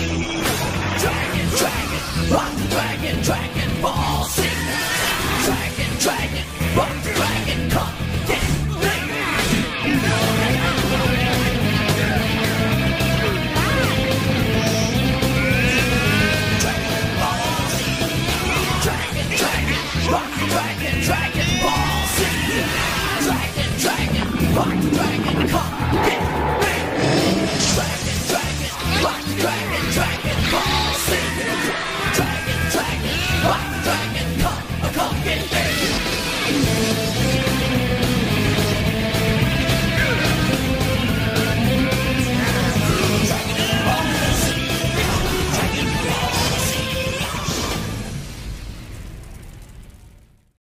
Dragon, dragon, rock dragon, dragon ball. Sing. Dragon, dragon, rock dragon, come get Dragon ball. Dragon, dragon, rock dragon, dragon ball. Sing. Dragon, dragon, rock dragon, come get dragon, Ball Z. Dragon, dragon, rock, dragon, come, come get.